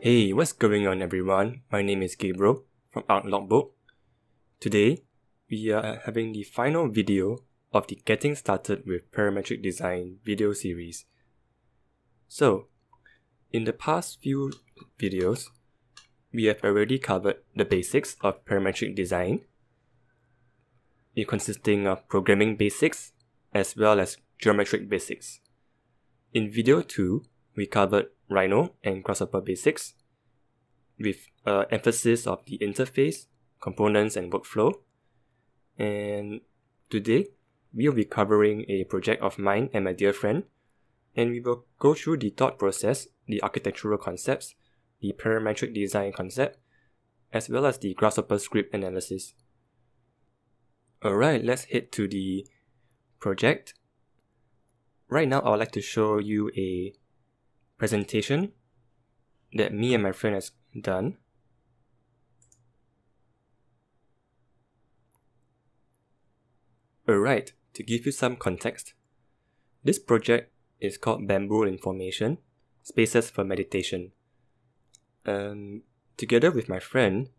Hey, what's going on everyone? My name is Gabriel from Arch Logbook. Today, we are having the final video of the Getting Started with Parametric Design video series. So, in the past few videos, we have already covered the basics of parametric design, consisting of programming basics as well as geometric basics. In video 2, we covered Rhino and Grasshopper basics with uh, emphasis of the interface, components, and workflow. And today, we will be covering a project of mine and my dear friend, and we will go through the thought process, the architectural concepts, the parametric design concept, as well as the Grasshopper script analysis. Alright, let's head to the project. Right now, I would like to show you a presentation that me and my friend has done. Alright, to give you some context, this project is called Bamboo Information Spaces for Meditation. Um, together with my friend,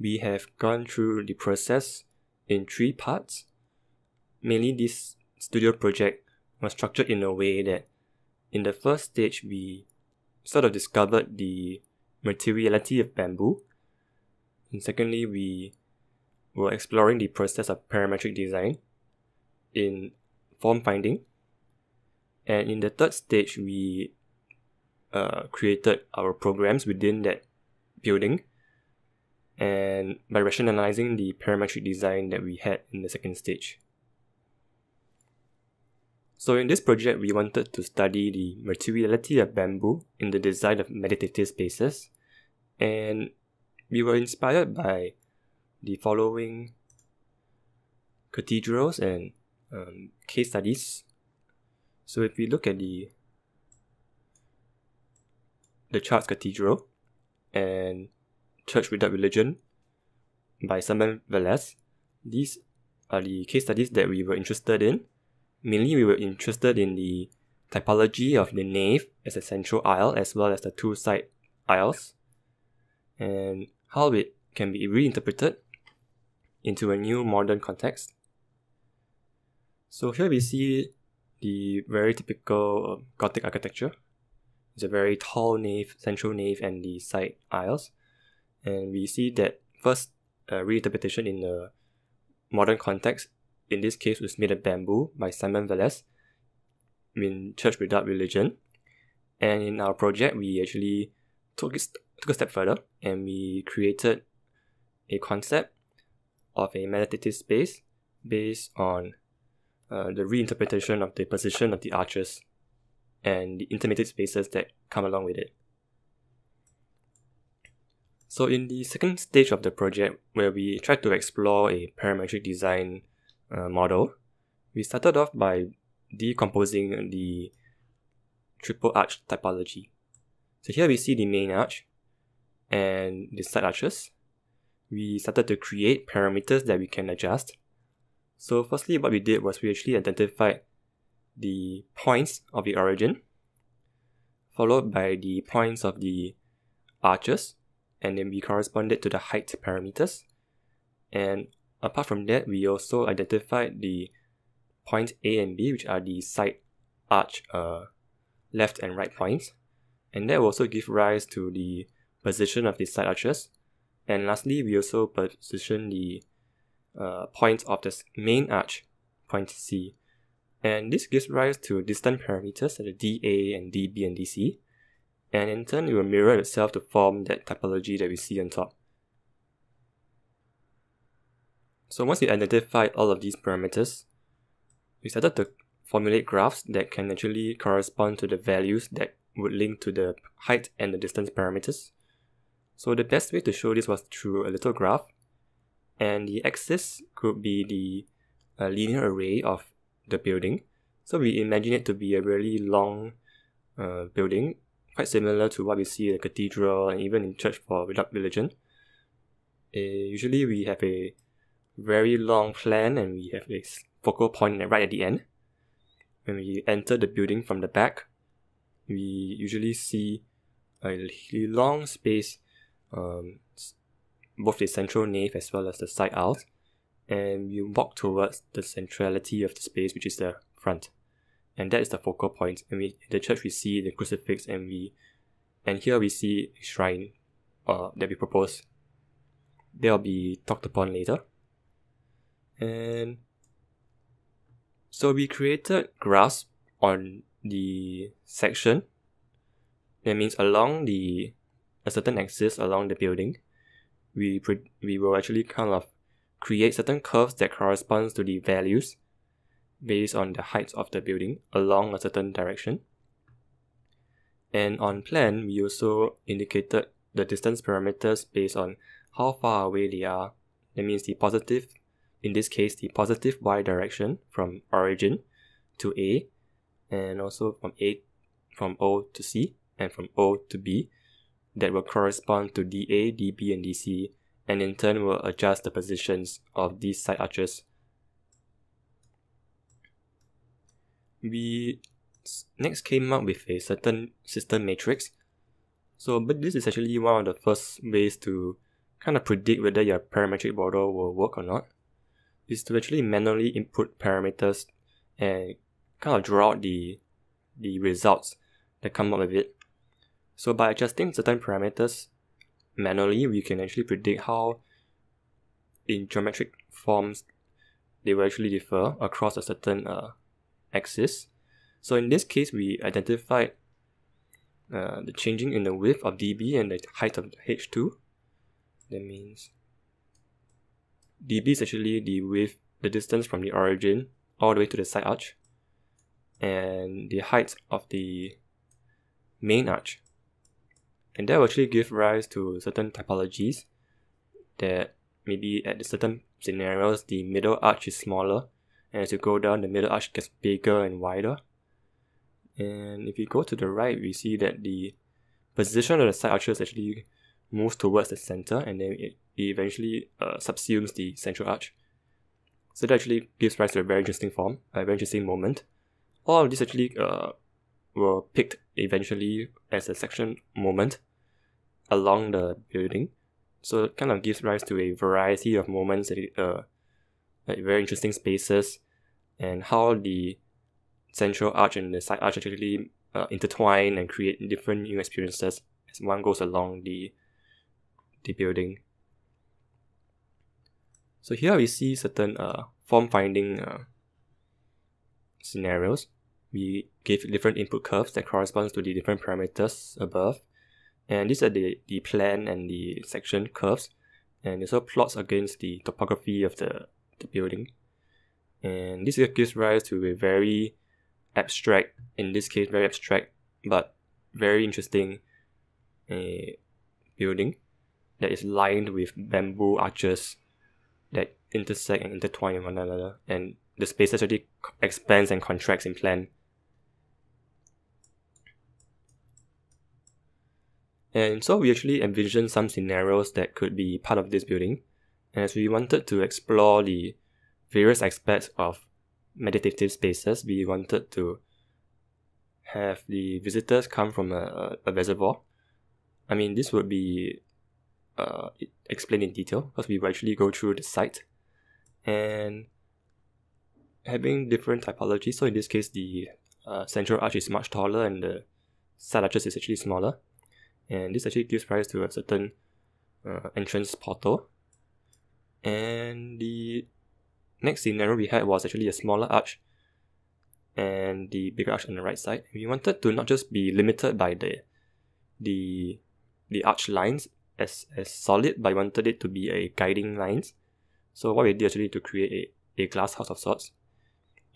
we have gone through the process in three parts. Mainly, this studio project was structured in a way that in the first stage, we sort of discovered the materiality of bamboo. And secondly, we were exploring the process of parametric design in form finding. And in the third stage, we uh, created our programs within that building and by rationalizing the parametric design that we had in the second stage. So in this project, we wanted to study the materiality of bamboo in the design of meditative spaces, and we were inspired by the following cathedrals and um, case studies. So if we look at the the Chartres Cathedral and Church Without Religion by Simon Velez, these are the case studies that we were interested in Mainly, we were interested in the typology of the nave as a central aisle as well as the two side aisles and how it can be reinterpreted into a new modern context. So here we see the very typical uh, Gothic architecture. It's a very tall nave, central nave, and the side aisles. And we see that first uh, reinterpretation in the modern context in this case was made of bamboo by Simon Velez in Church Without Religion. And in our project, we actually took, it, took a step further and we created a concept of a meditative space based on uh, the reinterpretation of the position of the arches and the intermediate spaces that come along with it. So in the second stage of the project, where we tried to explore a parametric design uh, model, we started off by decomposing the triple arch typology. So here we see the main arch and the side arches. We started to create parameters that we can adjust. So firstly, what we did was we actually identified the points of the origin, followed by the points of the arches, and then we corresponded to the height parameters. And Apart from that, we also identified the points A and B, which are the side arch uh, left and right points. And that will also give rise to the position of the side arches. And lastly, we also position the uh, points of the main arch, point C. And this gives rise to distance parameters at the DA and DB and DC. And in turn, it will mirror itself to form that typology that we see on top. So once we identified all of these parameters, we started to formulate graphs that can actually correspond to the values that would link to the height and the distance parameters. So the best way to show this was through a little graph, and the axis could be the uh, linear array of the building. So we imagine it to be a really long uh, building, quite similar to what we see in a cathedral and even in church for without religion. Uh, usually we have a very long plan and we have a focal point right at the end. When we enter the building from the back, we usually see a long space, um, both the central nave as well as the side aisles, and we walk towards the centrality of the space, which is the front, and that is the focal point. And we in the church we see the crucifix, and we, and here we see a shrine, uh, that we propose. They'll be talked upon later. And so we created graphs on the section. That means along the a certain axis along the building, we pre- we will actually kind of create certain curves that corresponds to the values based on the height of the building along a certain direction. And on plan, we also indicated the distance parameters based on how far away they are. That means the positive in this case the positive y direction from origin to A and also from A from O to C and from O to B that will correspond to DA, DB and DC and in turn will adjust the positions of these side arches. We next came up with a certain system matrix. So but this is actually one of the first ways to kind of predict whether your parametric model will work or not is to actually manually input parameters and kind of draw out the the results that come out of it. So by adjusting certain parameters manually, we can actually predict how in geometric forms they will actually differ across a certain uh, axis. So in this case, we identified uh, the changing in the width of DB and the height of H2. That means DB is actually the width, the distance from the origin all the way to the side arch, and the height of the main arch. And that will actually give rise to certain typologies that maybe at certain scenarios the middle arch is smaller, and as you go down, the middle arch gets bigger and wider. And if you go to the right, we see that the position of the side arches actually moves towards the center and then it eventually uh, subsumes the central arch. So that actually gives rise to a very interesting form, a very interesting moment. All of these actually uh, were picked eventually as a section moment along the building. So it kind of gives rise to a variety of moments, uh, like very interesting spaces, and how the central arch and the side arch actually uh, intertwine and create different new experiences as one goes along the the building. So here we see certain uh, form finding uh, scenarios. We give different input curves that corresponds to the different parameters above. And these are the, the plan and the section curves. And also plots against the topography of the, the building. And this gives rise to a very abstract, in this case very abstract, but very interesting uh, building that is lined with bamboo arches that intersect and intertwine with one another, and the space actually expands and contracts in plan. And so we actually envisioned some scenarios that could be part of this building, And as we wanted to explore the various aspects of meditative spaces. We wanted to have the visitors come from a, a reservoir. I mean, this would be uh, explain in detail because we will actually go through the site and having different typologies. So in this case, the uh, central arch is much taller and the side arches is actually smaller. And this actually gives rise to a certain uh, entrance portal. And the next scenario we had was actually a smaller arch and the bigger arch on the right side. We wanted to not just be limited by the the the arch lines as as solid, but I wanted it to be a guiding lines. So what we did actually to create a, a glass house of sorts,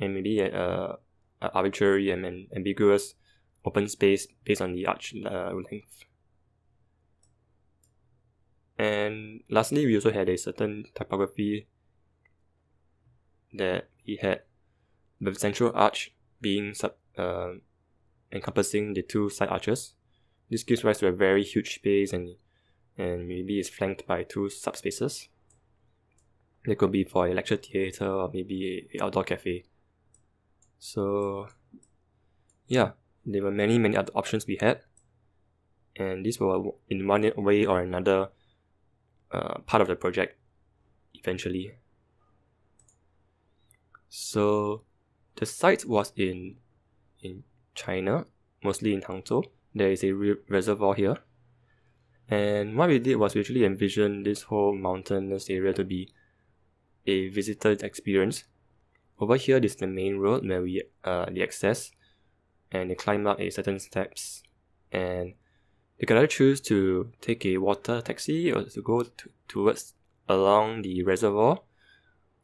and maybe a, a, a arbitrary and an ambiguous open space based on the arch uh, length. And lastly, we also had a certain typography that we had the central arch being sub, uh, encompassing the two side arches. This gives rise to a very huge space and and maybe it's flanked by two subspaces. It could be for a lecture theatre or maybe a outdoor cafe. So yeah, there were many many other options we had. and this will in one way or another uh, part of the project eventually. So the site was in in China, mostly in Hangzhou. There is a re- reservoir here. And what we did was we actually envisioned this whole mountainous area to be a visitor experience. Over here is the main road where we uh the access and they climb up a certain steps and you can either choose to take a water taxi or to go to, towards along the reservoir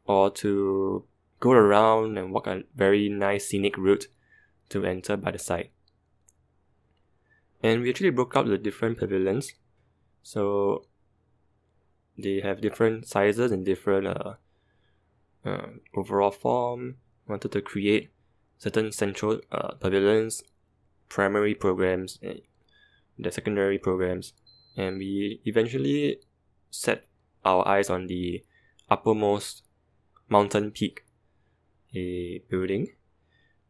or to go around and walk a very nice scenic route to enter by the side. And we actually broke up the different pavilions. So they have different sizes and different uh, uh, overall form. Wanted to create certain central uh, pavilions, primary programs, and the secondary programs, and we eventually set our eyes on the uppermost mountain peak, a building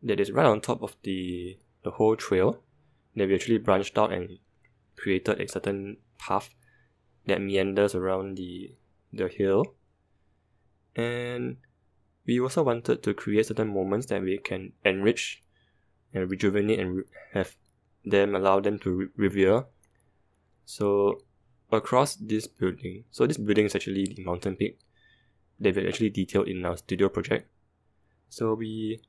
that is right on top of the the whole trail. That we actually branched out and created a certain path that meanders around the the hill, and we also wanted to create certain moments that we can enrich and rejuvenate and re- have them allow them to re- revere. So across this building, so this building is actually the mountain peak that we actually detailed in our studio project. So we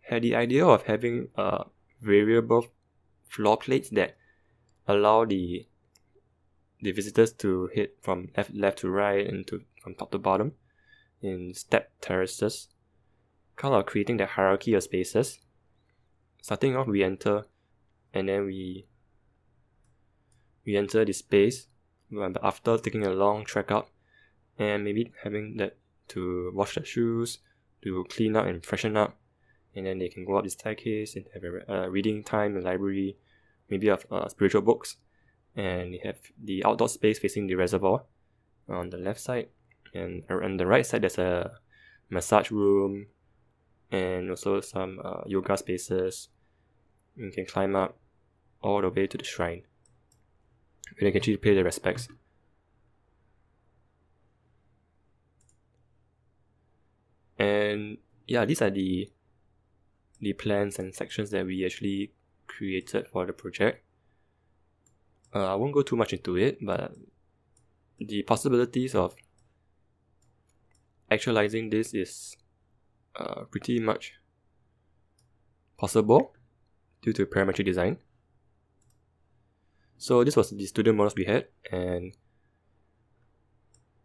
had the idea of having uh, variable floor plates that allow the the visitors to hit from left left to right and to from top to bottom in step terraces, kind of creating the hierarchy of spaces. Starting off, we enter, and then we we enter the space, but after taking a long trek up, and maybe having that to wash their shoes, to clean up and freshen up, and then they can go up the staircase and have a uh, reading time in the library, maybe of uh, spiritual books, and they have the outdoor space facing the reservoir on the left side, and on the right side there's a massage room and also some uh, yoga spaces. You can climb up all the way to the shrine. Where you can actually pay the respects. And yeah these are the the plans and sections that we actually created for the project uh, I won't go too much into it but the possibilities of actualizing this is uh, pretty much possible due to parametric design. So this was the student models we had and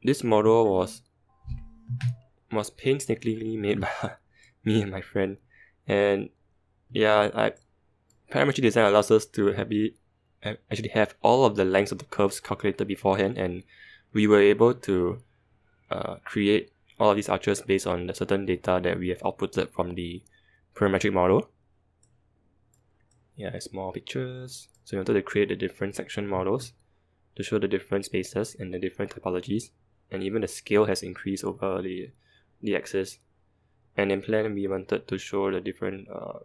this model was was painstakingly made by me and my friend and yeah I parametric design allows us to have it, actually have all of the lengths of the curves calculated beforehand and we were able to uh, create all of these arches based on the certain data that we have outputted from the parametric model. Yeah, more pictures. So we wanted to create the different section models to show the different spaces and the different typologies. And even the scale has increased over the, the axis. And in plan, we wanted to show the different uh,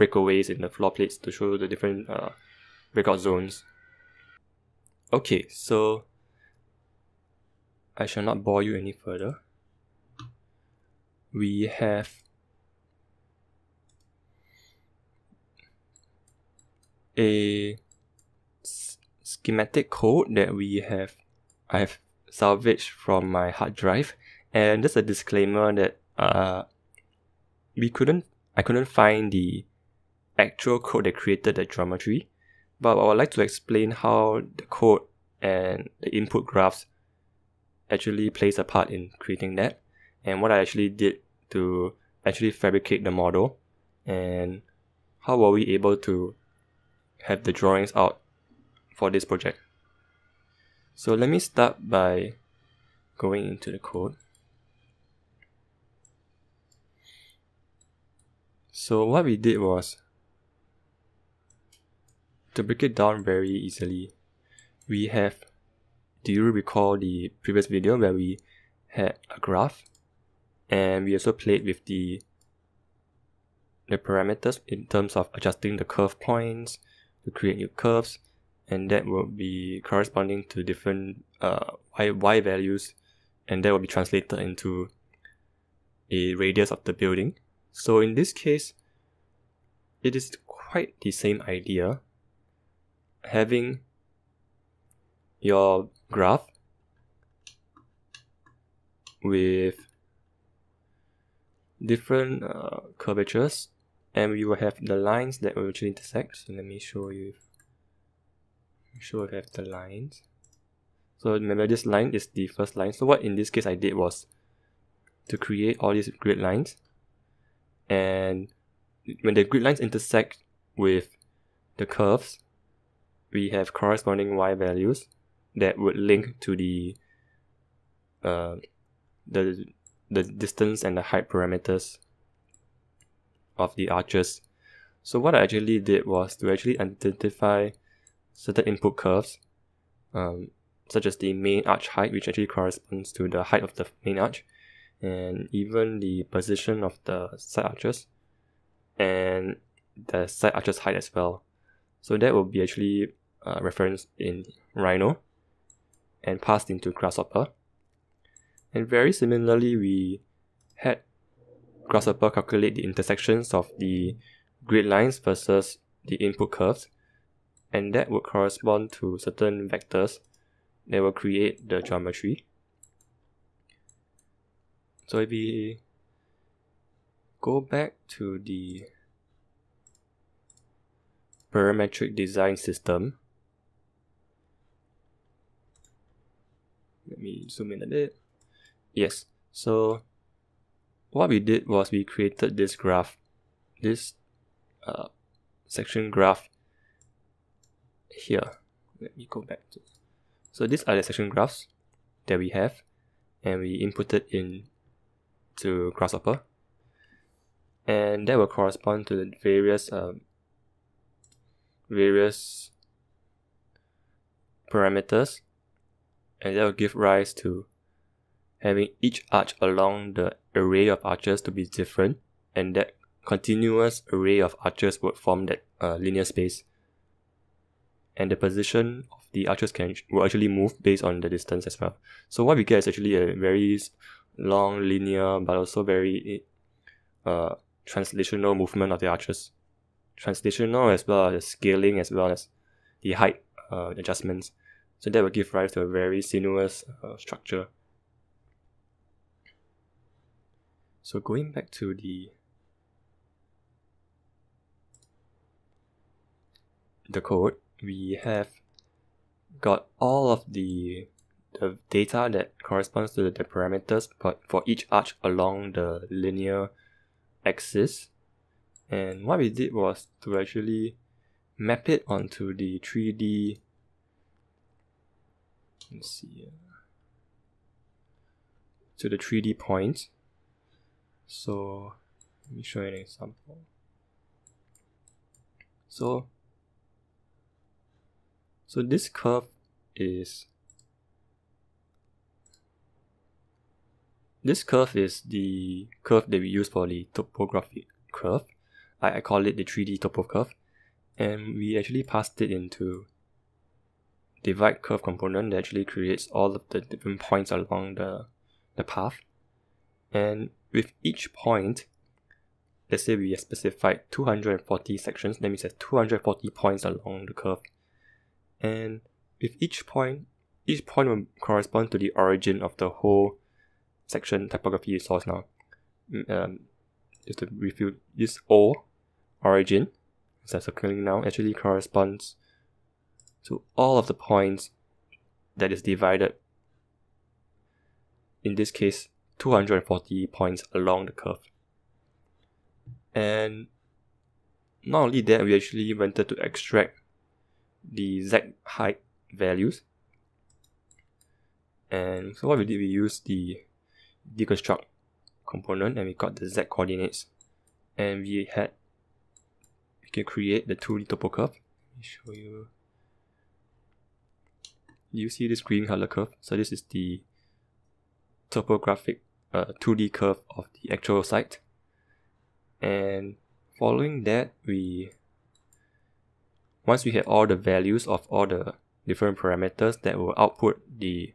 breakaways in the floor plates to show the different uh, breakout zones. Okay, so I shall not bore you any further we have a schematic code that we have I have salvaged from my hard drive and just a disclaimer that uh we couldn't I couldn't find the actual code that created the geometry but I would like to explain how the code and the input graphs actually plays a part in creating that and what I actually did to actually fabricate the model and how were we able to have the drawings out for this project. So let me start by going into the code. So what we did was to break it down very easily, we have do you recall the previous video where we had a graph? And we also played with the the parameters in terms of adjusting the curve points to create new curves. And that will be corresponding to different uh, y, y values. And that will be translated into a radius of the building. So in this case, it is quite the same idea having your graph with different uh, curvatures and we will have the lines that will actually intersect. So let me show you show you have the lines. So remember this line is the first line. So what in this case I did was to create all these grid lines. And when the grid lines intersect with the curves we have corresponding y values that would link to the uh, the the distance and the height parameters of the arches. So what I actually did was to actually identify certain input curves, um, such as the main arch height, which actually corresponds to the height of the main arch, and even the position of the side arches, and the side arches height as well. So that will be actually uh, referenced in Rhino and passed into Grasshopper. And very similarly, we had Grasshopper calculate the intersections of the grid lines versus the input curves, and that would correspond to certain vectors that will create the geometry. So if we go back to the parametric design system, let me zoom in a bit. Yes, so what we did was we created this graph, this uh, section graph here. Let me go back to. So these are the section graphs that we have, and we inputted in to Grasshopper, and that will correspond to the various um, various parameters, and that will give rise to having each arch along the array of arches to be different, and that continuous array of arches would form that uh, linear space. And the position of the arches can will actually move based on the distance as well. So what we get is actually a very long linear but also very uh, translational movement of the arches. Translational as well as scaling as well as the height uh, adjustments. So that will give rise to a very sinuous uh, structure. So going back to the the code, we have got all of the the data that corresponds to the parameters but for each arch along the linear axis. And what we did was to actually map it onto the 3D let's see uh, to the 3D point. so let me show you an example. So so this curve is this curve is the curve that we use for the topographic curve. I, I call it the 3D topo curve. And we actually passed it into divide curve component that actually creates all of the different points along the, the path. And with each point, let's say we have specified 240 sections, that means there's 240 points along the curve. And with each point, each point will correspond to the origin of the whole section typography source now. Mm, um, just to review, this O origin, as I'm circling now, actually corresponds to all of the points that is divided. In this case, 240 points along the curve. And not only that, we actually wanted to extract the z height values. And so what we did, we used the deconstruct component and we got the z coordinates. And we had, we can create the 2D topo curve. Let me show you. You see this green color curve? So this is the topographic a 2D curve of the actual site. And following that, we once we have all the values of all the different parameters that will output the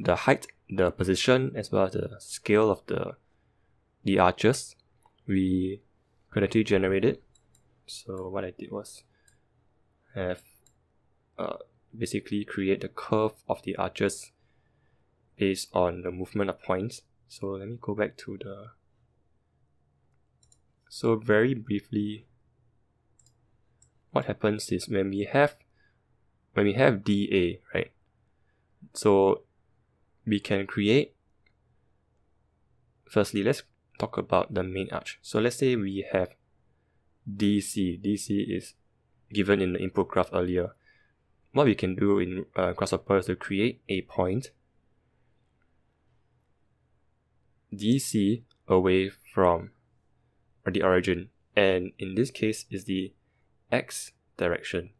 the height, the position, as well as the scale of the the arches, we could actually generate it. So what I did was have uh, basically create the curve of the arches based on the movement of points. So let me go back to the so very briefly what happens is when we have when we have DA, right? So we can create firstly let's talk about the main arch. So let's say we have DC. DC is given in the input graph earlier. What we can do in uh, Grasshopper is to create a point DC away from the origin and in this case is the x direction.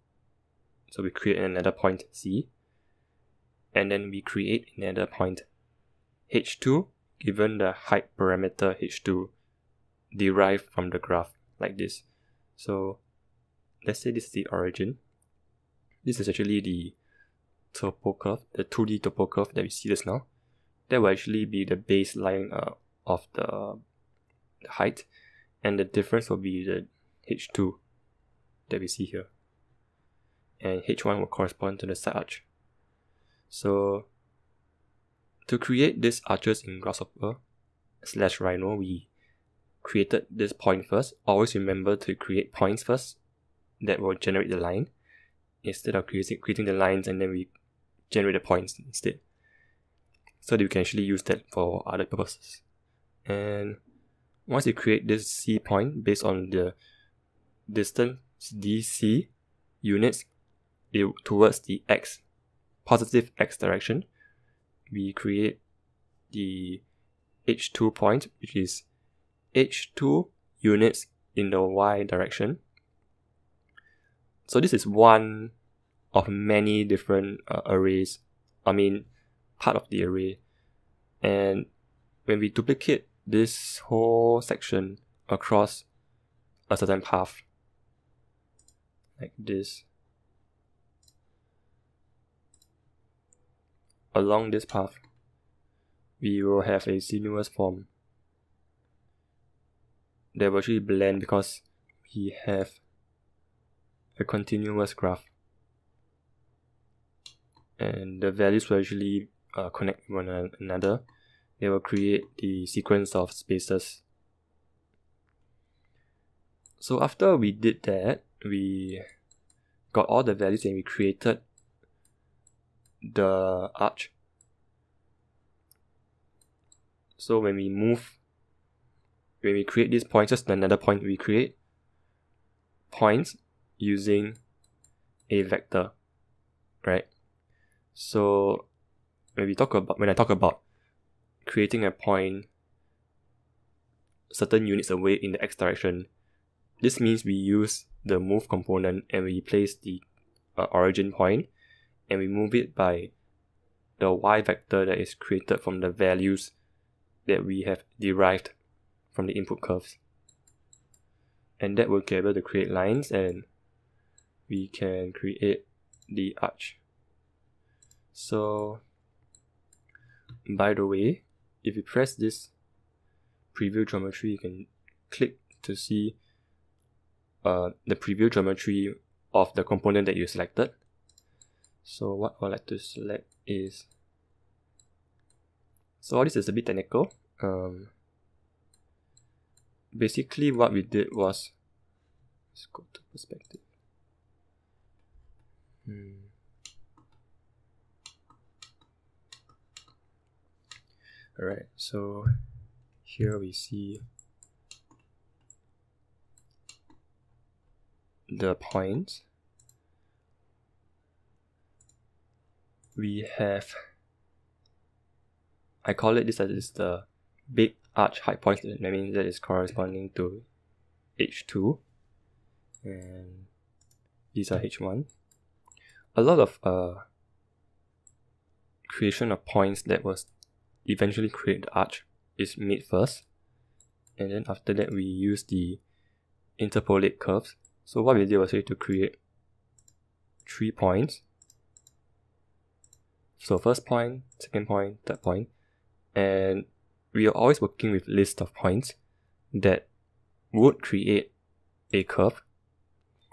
So we create another point C and then we create another point H2 given the height parameter H2 derived from the graph like this. So let's say this is the origin. This is actually the topo curve, the 2D topo curve that we see just now. That will actually be the baseline uh, of the, height and the difference will be the H2 that we see here. And H1 will correspond to the side arch. So to create these arches in Grasshopper slash Rhino, we created this point first. Always remember to create points first that will generate the line instead of creating, creating the lines and then we generate the points instead. So that we can actually use that for other purposes. And once you create this C point based on the distance DC units towards the X positive X direction, we create the H2 point, which is H2 units in the Y direction. So this is one of many different uh, arrays, I mean, part of the array. And when we duplicate this whole section across a certain path, like this, along this path, we will have a sinuous form that will actually blend because we have a continuous graph. And the values will actually uh, connect one another. They will create the sequence of spaces. So after we did that we got all the values and we created the arch. So when we move, when we create these points, just another point we create. Points using a vector, right? So when we talk about when I talk about creating a point certain units away in the x direction, this means we use the move component and we place the uh, origin point and we move it by the y vector that is created from the values that we have derived from the input curves. And that will be able to create lines and we can create the arch. So, by the way, if you press this preview geometry, you can click to see uh, the preview geometry of the component that you selected. So what I would like to select is so all this is a bit technical. Um, basically what we did was let's go to perspective. Hmm. Alright, so here we see the points we have I call it this as the big arch height point that means that is corresponding to H2 and these are H1 a lot of uh, creation of points that was eventually create the arch is made first and then after that we use the interpolate curves so what we did was to create three points. So first point, second point, third point, and we are always working with list of points that would create a curve.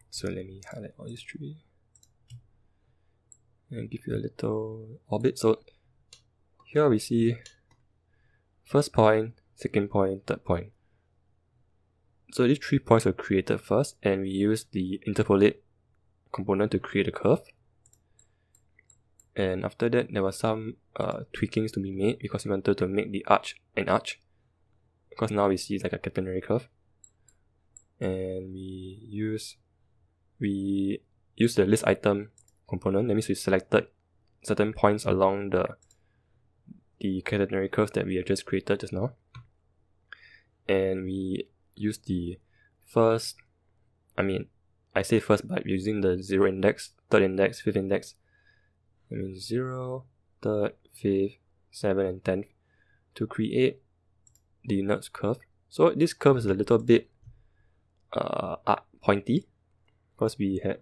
So let me highlight all these three and give you a little orbit. So here we see first point, second point, third point. So these three points were created first and we use the interpolate component to create a curve. And after that, there were some uh, tweakings to be made because we wanted to make the arch an arch. Because now we see it's like a catenary curve. And we use we use the list item component. That means we selected certain points along the the catenary curve that we have just created just now. And we use the first, I mean, I say first by using the zero index, third index, fifth index. I mean zero, third, fifth, seven, and tenth to create the NURBS curve. So this curve is a little bit uh, pointy because we had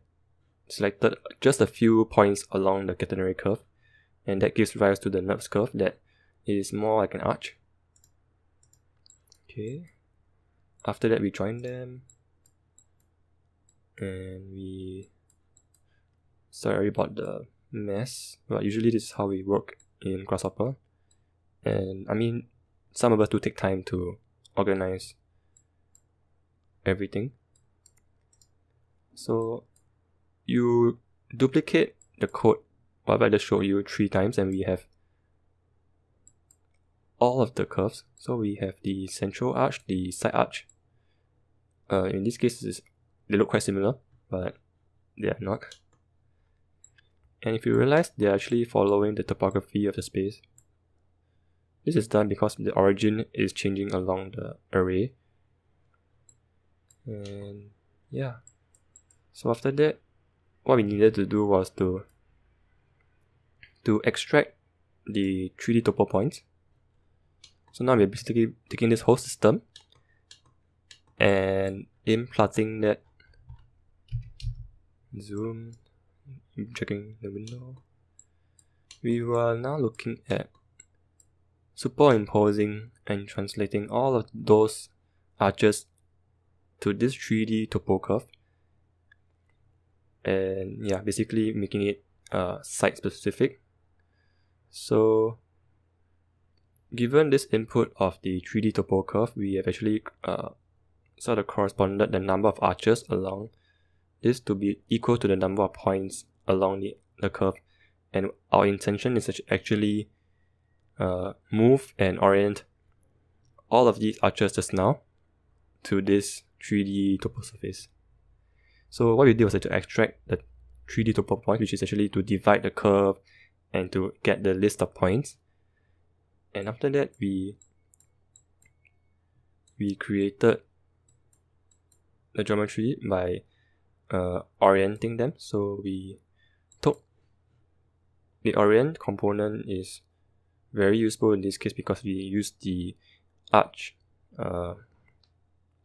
selected just a few points along the catenary curve and that gives rise to the NURBS curve that is more like an arch. Okay. After that we join them and we sorry about the mess but usually this is how we work in Grasshopper and I mean some of us do take time to organize everything so you duplicate the code what I just showed you three times and we have all of the curves so we have the central arch the side arch uh, in this case is they look quite similar, but they are not. And if you realize, they are actually following the topography of the space. This is done because the origin is changing along the array. And yeah. So after that, what we needed to do was to to extract the 3D topo points. So now we're basically taking this whole system and implanting that. Zoom checking the window. We were now looking at superimposing and translating all of those arches to this 3D topo curve and yeah basically making it uh, site specific so given this input of the 3D topo curve we have actually uh, sort of corresponded the number of arches along this to be equal to the number of points along the, the curve and our intention is to actually uh, move and orient all of these arches just now to this 3D topo surface. So what we did was to extract the 3D topo point, which is actually to divide the curve and to get the list of points. And after that, we we created the geometry by uh, orienting them. So we took the orient component is very useful in this case because we use the arch uh,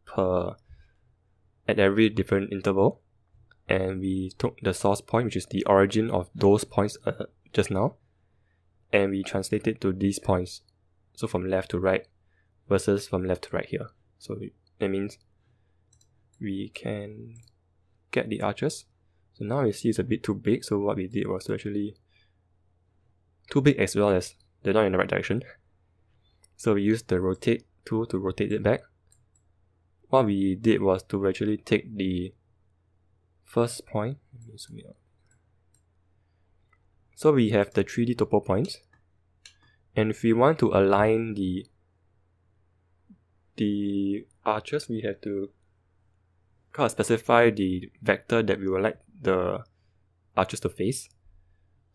per at every different interval and we took the source point which is the origin of those points uh, just now and we translate it to these points so from left to right versus from left to right here so that means we can get the arches. So now we see it's a bit too big, so what we did was actually too big as well as they're not in the right direction. So we used the rotate tool to rotate it back. What we did was to actually take the first point. So we have the 3D topo points. And if we want to align the the arches, we have to kind of specify the vector that we would like the arches to face.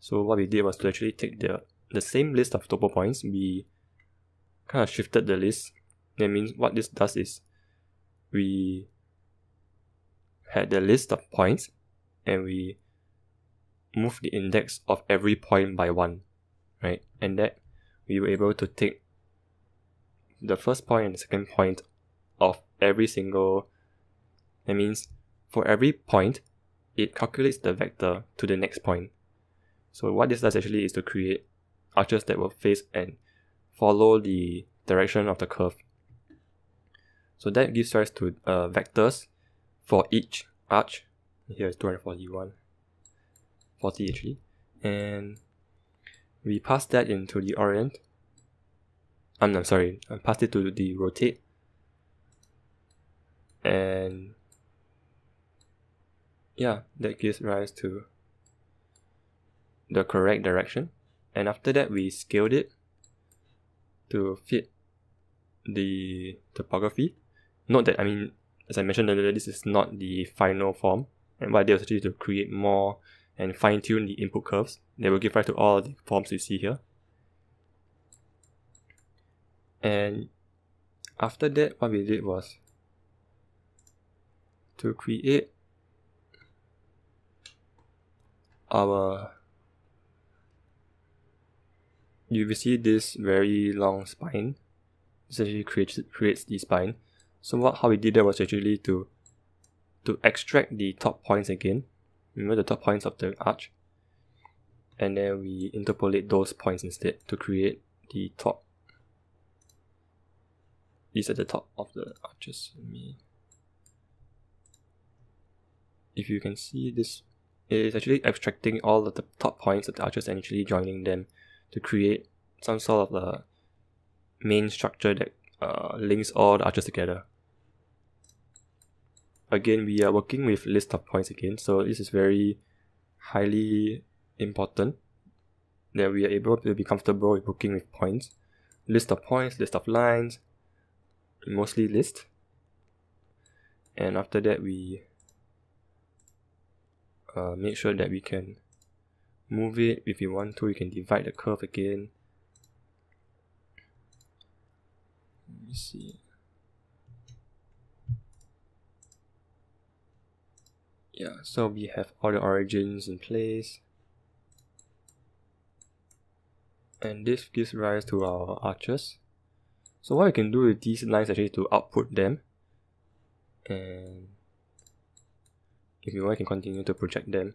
So what we did was to actually take the, the same list of topo points, we kind of shifted the list. That means what this does is we had the list of points and we move the index of every point by one, right? And that we were able to take the first point and the second point of every single that means for every point it calculates the vector to the next point. So what this does actually is to create arches that will face and follow the direction of the curve. So that gives rise to uh, vectors for each arch. Here is 241, 40 actually. And we pass that into the orient. I'm, I'm sorry, I passed it to the rotate. And yeah, that gives rise to the correct direction. And after that, we scaled it to fit the topography. Note that, I mean, as I mentioned earlier, this is not the final form. And what I did was actually to create more and fine tune the input curves that will give rise to all the forms you see here. And after that, what we did was to create our you will see this very long spine. This actually creates creates the spine. So what how we did that was actually to to extract the top points again. Remember the top points of the arch. And then we interpolate those points instead to create the top. These are the top of the arches. Me if you can see this it is actually extracting all of the top points of the arches and actually joining them to create some sort of a main structure that uh, links all the arches together. Again, we are working with list of points again, so this is very highly important that we are able to be comfortable with working with points. List of points, list of lines, mostly list. And after that, we uh, make sure that we can move it if you want to you can divide the curve again let me see. Yeah so we have all the origins in place. And this gives rise to our arches so what we can do with these lines actually to output them. And if you want you can continue to project them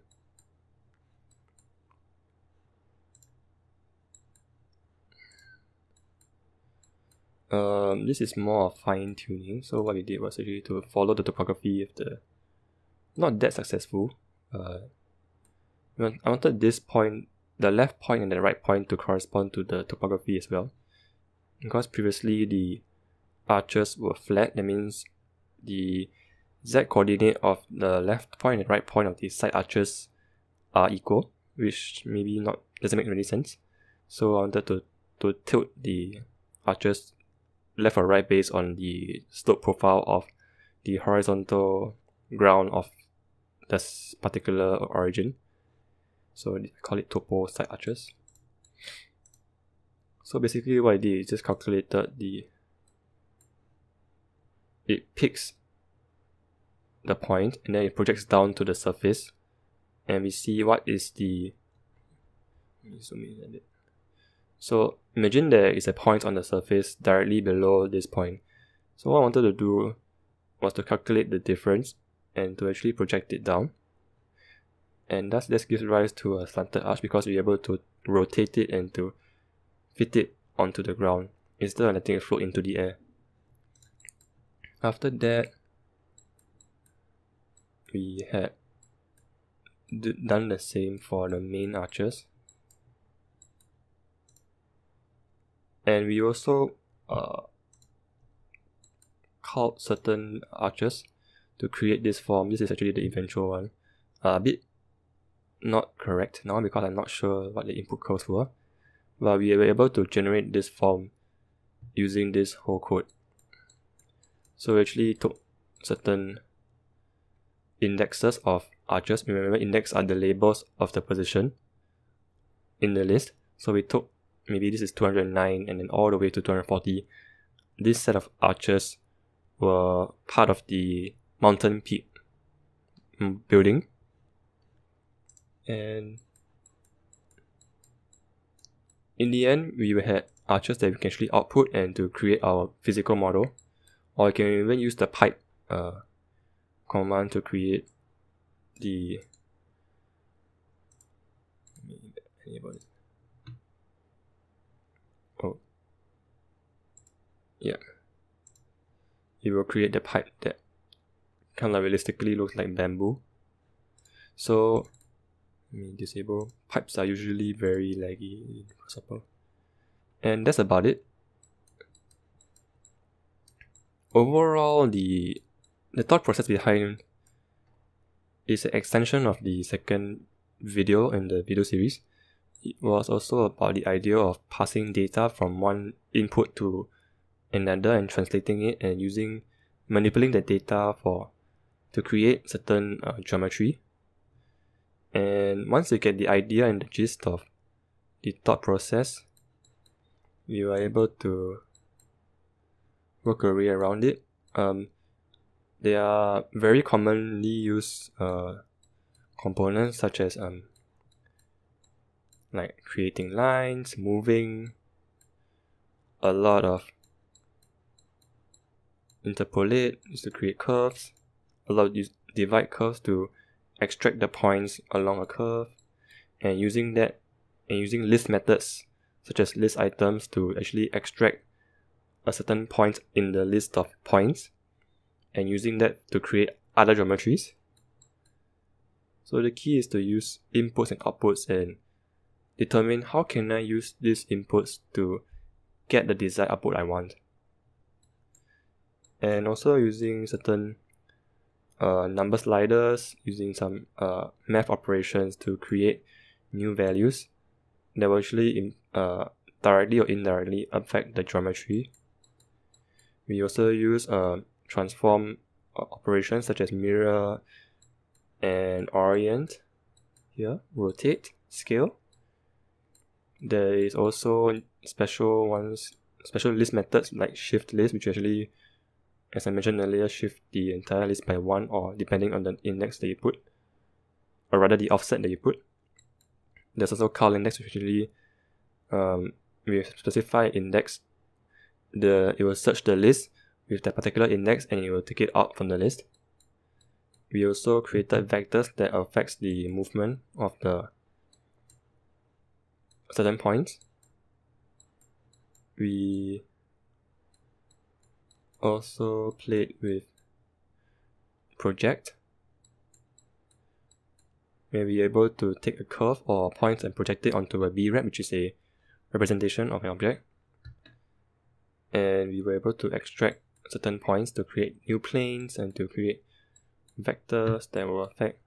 Um, this is more of fine tuning. So what we did was actually to follow the topography of the not that successful. Uh, I wanted this point, the left point and the right point to correspond to the topography as well. Because previously the arches were flat, that means the z coordinate of the left point and right point of the side arches are equal, which maybe not doesn't make any sense. So I wanted to, to tilt the arches left or right based on the slope profile of the horizontal ground of this particular origin. So I call it topo side arches. So basically what I did is just calculated the it picks the point and then it projects down to the surface and we see what is the zoom in a bit. So imagine there is a point on the surface directly below this point. So what I wanted to do was to calculate the difference and to actually project it down. And thus this gives rise to a slanted arch because we're able to rotate it and to fit it onto the ground instead of letting it float into the air. After that, we had done the same for the main arches. And we also uh, culled certain arches to create this form. This is actually the eventual one. Uh, a bit not correct now because I'm not sure what the input codes were. But we were able to generate this form using this whole code. So we actually took certain indexes of arches. Remember, index are the labels of the position in the list. So we took maybe this is 209 and then all the way to 240. This set of arches were part of the mountain peak building. And in the end, we had arches that we can actually output and to create our physical model. Or you can even use the pipe uh, command to create the enable this Yeah. It will create the pipe that kind of realistically looks like bamboo. So, let me disable. Pipes are usually very laggy in Grasshopper. And that's about it. Overall, the the thought process behind is an extension of the second video in the video series. It was also about the idea of passing data from one input to another and translating it and using manipulating the data for to create certain uh, geometry. And once you get the idea and the gist of the thought process, you are able to work your way around it. Um, there are very commonly used uh, components such as um, like creating lines, moving, a lot of interpolate is to create curves, a lot of use divide curves to extract the points along a curve, and using that and using list methods such as list items to actually extract a certain point in the list of points and using that to create other geometries. So the key is to use inputs and outputs and determine how can I use these inputs to get the desired output I want. And also using certain uh, number sliders, using some uh, math operations to create new values that will actually uh, directly or indirectly affect the geometry. We also use uh, transform uh, operations such as mirror and orient here, rotate, scale. There is also special ones, special list methods like shift list, which actually, as I mentioned earlier, shift the entire list by one or depending on the index that you put, or rather the offset that you put. There's also cull index, which actually um, with specified index, the it will search the list with that particular index and it will take it out from the list. We also created vectors that affects the movement of the certain points. We also played with project where we are able to take a curve or points point and project it onto a Brep, which is a representation of an object. And we were able to extract certain points to create new planes and to create vectors that will affect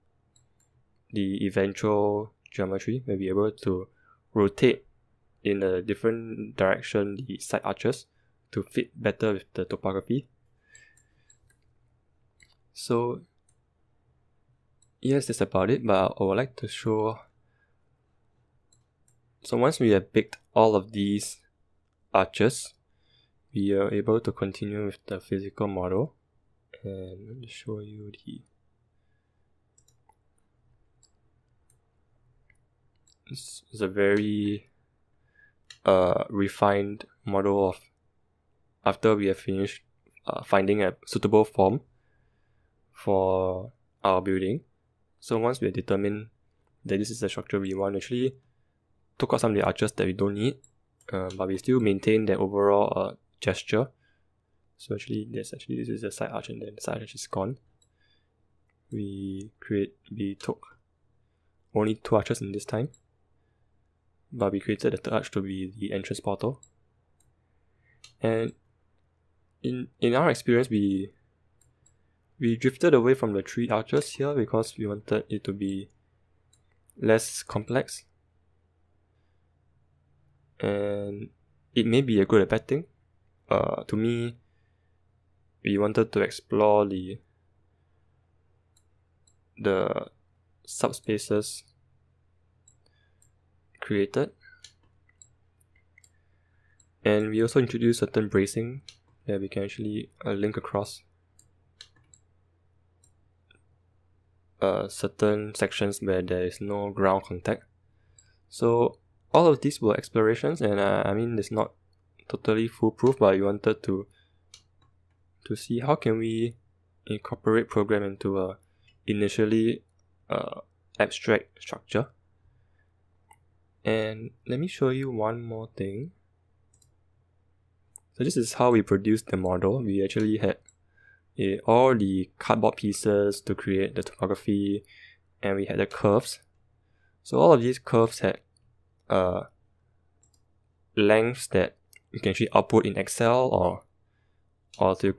the eventual geometry. We'll be able to rotate in a different direction the side arches to fit better with the topography. So yes, that's about it, but I would like to show so once we have picked all of these arches, we are able to continue with the physical model and let me show you the this is a very uh, refined model of after we have finished uh, finding a suitable form for our building so once we have determined that this is the structure we want actually took out some of the arches that we don't need, uh, but we still maintain the overall uh, gesture. So actually, there's actually this is a side arch, and then the side arch is gone. We create we took only two arches in this time, but we created the third arch to be the entrance portal. And in in our experience, we we drifted away from the three arches here because we wanted it to be less complex and it may be a good or bad thing. Uh, to me, we wanted to explore the the subspaces created, and we also introduced certain bracing that we can actually uh, link across uh, certain sections where there is no ground contact. So all of these were explorations, and uh, I mean it's not totally foolproof, but we wanted to to see how can we incorporate program into a initially uh, abstract structure. And let me show you one more thing. So this is how we produced the model. We actually had a, all the cardboard pieces to create the topography and we had the curves. So all of these curves had uh, lengths that you can actually output in Excel or or to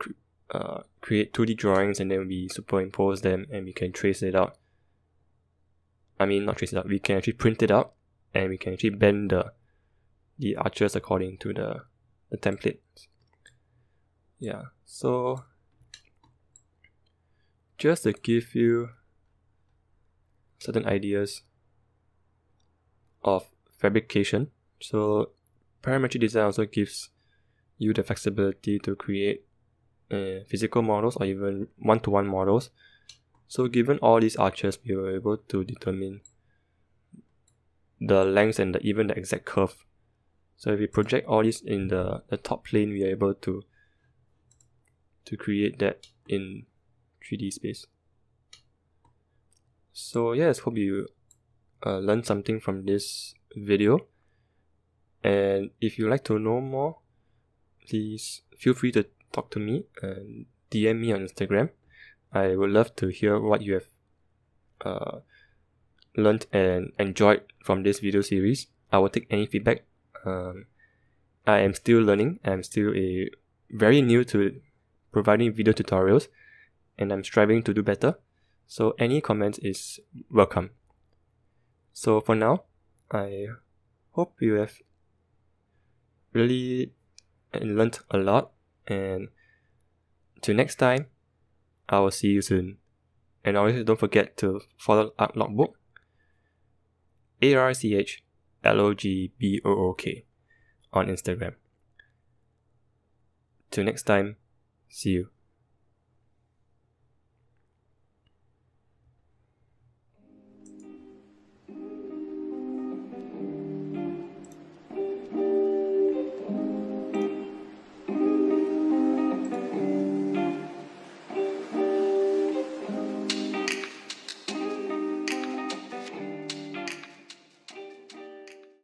uh, create 2D drawings and then we superimpose them and we can trace it out. I mean, not trace it out, we can actually print it out and we can actually bend the, the arches according to the, the template. Yeah, so just to give you certain ideas of fabrication. So parametric design also gives you the flexibility to create uh, physical models or even one-to-one models. So given all these arches, we were able to determine the length and the, even the exact curve. So if we project all this in the, the top plane, we are able to to create that in 3D space. So yes, hope you uh, learned something from this video. And if you'd like to know more, please feel free to talk to me and DM me on Instagram. I would love to hear what you have uh, learned and enjoyed from this video series. I will take any feedback. Um, I am still learning. I'm still a very new to providing video tutorials, and I'm striving to do better. So any comments is welcome. So for now, I hope you have really learned a lot and till next time, I will see you soon. And always don't forget to follow Arch Logbook, A R C H L O G B O O K, on Instagram. Till next time, see you.